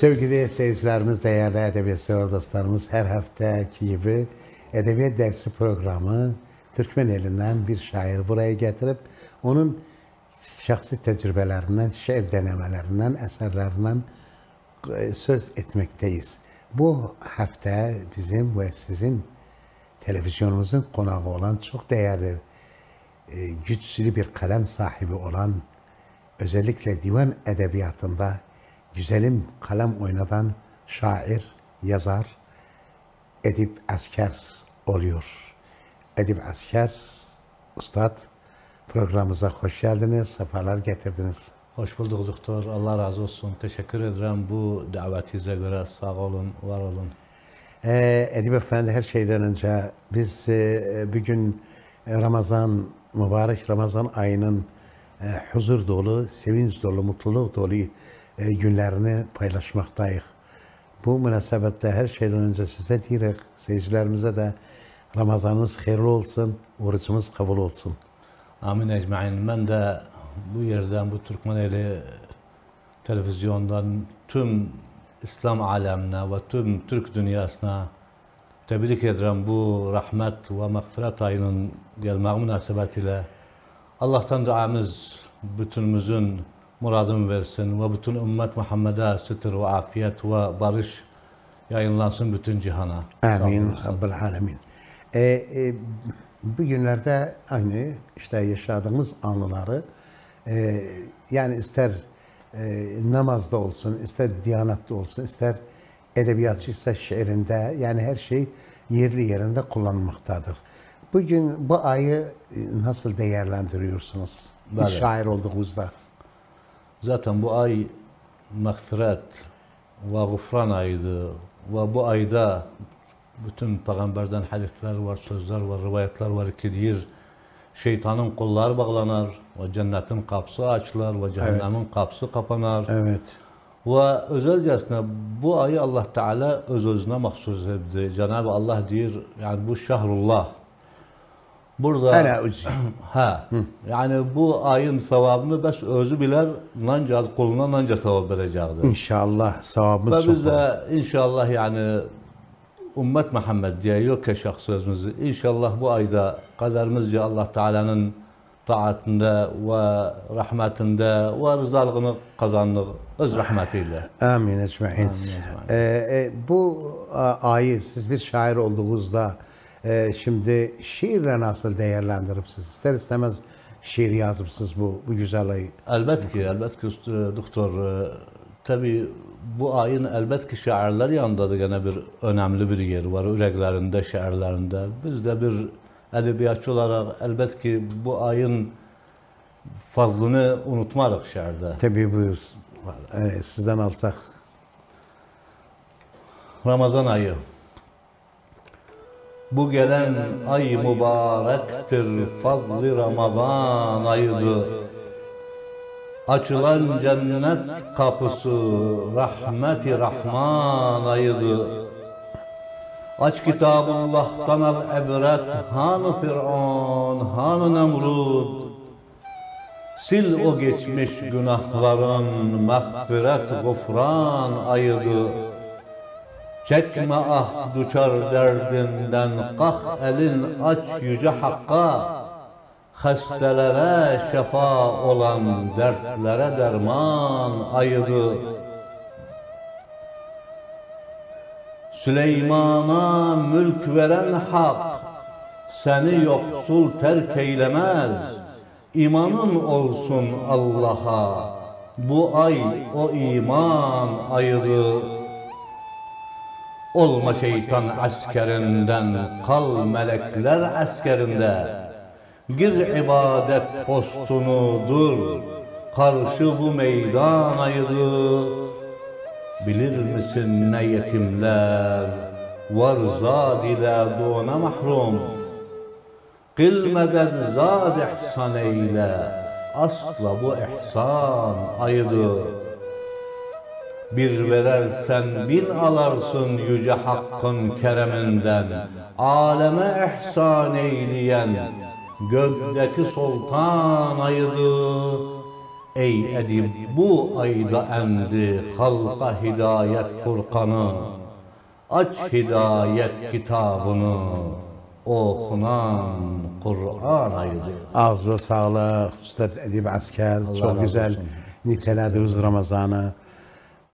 Sevgili seyircilerimiz, değerli edebiyat sever her haftaki gibi edebiyat dersi programı Türkmen elinden bir şair buraya getirip onun şahsi tecrübelerinden, şiir denemelerinden, eserlerinden e, söz etmekteyiz. Bu hafta bizim ve sizin televizyonumuzun konağı olan çok değerli, e, güçlü bir kalem sahibi olan, özellikle divan edebiyatında güzelim kalem oynatan şair, yazar, Edip Asker oluyor. Edip Asker, Ustad, programımıza hoş geldiniz, sefalar getirdiniz. Hoş bulduk doktor. Allah razı olsun. Teşekkür ederim bu davetinize göre. Sağ olun, var olun. Ee, Edip Efendi her şeyden önce biz e, bugün Ramazan, mübarek Ramazan ayının e, huzur dolu, sevinç dolu, mutluluk dolu e, günlerini paylaşmaktayız. Bu münasebetle her şeyden önce size diyerek seyircilerimize de Ramazanımız hayırlı olsun, orucumuz kabul olsun. Amin ecmain. Ben de bu yerden, bu Türkmeneli televizyondan tüm İslam alemine ve tüm Türk dünyasına tebrik ederim bu rahmet ve mağfiret ayının gelmek münasebetiyle. Allah'tan duamız bütünümüzün muradını versin ve bütün ümmet Muhammed'e sıtır ve afiyet ve barış yayınlansın bütün cihana. Amin. Rabbel alemin. Ee, e, bu günlerde aynı işte yaşadığımız anıları e, yani ister e, namazda olsun, ister diyanatta olsun, ister edebiyatçıysa şiirinde yani her şey yerli yerinde kullanılmaktadır. Bugün bu ayı nasıl değerlendiriyorsunuz? Bir şair olduğunuzda. Zaten bu ay mağfiret ve gufran ayıydı. Ve bu ayda bütün peygamberden hadisler var, sözler var, rivayetler var ki diyor şeytanın kolları bağlanar ve cennetin kapısı açılır ve cehennemin kapısı kapanar. Evet. Ve özelcesine bu ayı Allah Teala öz özüne mahsus etti. Cenab-ı Allah diyor yani bu şehrullah. Burada Ela uzi. Ha. Yani bu ayın sevabını bes özü biler, nanca kuluna nanca sevap verecektir. İnşallah sevabımız Ve çok biz olur. de inşallah yani ümmet Muhammed diye yok ki şahs sözümüzü. İnşallah bu ayda kaderimizce Allah Teala'nın taatında ve rahmetinde ve rızalığını kazandık öz rahmetiyle. Amin ecmaîn. Ee, e, bu ayı siz bir şair olduğunuzda e, şimdi şiirle nasıl değerlendiripsiz? İster istemez şiir yazıpsınız bu, bu güzel ayı. Elbet ki, elbet ki doktor, e, tabi bu ayın elbet ki şairler yanında da gene bir önemli bir yer var. Yüreklerinde, şairlerinde. Biz de bir edebiyatçı olarak elbet ki bu ayın fazlını unutmarız şairde. Tabii buyur. Ee, sizden alsak. Ramazan ayı. Bu gelen ay mübarektir, fazlı Ramazan ayıdır. Açılan cennet kapısı, rahmeti Rahman ayıdır. Aç kitabullah'tan al ibret, hanı Firavun, hanı Nemrud. Sil o geçmiş günahların, mağfiret gufran ayıdır. Çekme ah duçar derdinden Kah elin aç yüce hakka. Hastelere şefa olan Dertlere derman ayıdı. Süleyman'a mülk veren hak Seni yoksul terk eylemez. İmanın olsun Allah'a Bu ay o iman ayıdı Olma şeytan askerinden, kal melekler askerinde. Gir ibadet postunu dur, karşı bu meydan ayıdı. Bilir misin ne yetimler, var zad ile doğuna mahrum. Kılmeden zad ihsan eyle, asla bu ihsan ayıdı. Bir verersen bin alarsın yüce hakkın kereminden. Aleme ihsan eyleyen gökteki sultan ayıdı. Ey edip bu ayda endi halka hidayet furkanı Aç hidayet kitabını okunan Kur'an ayıdır. Ağzı sağlık, Üstad Edip Asker. Allah Çok güzel nitelediniz Ramazan'ı.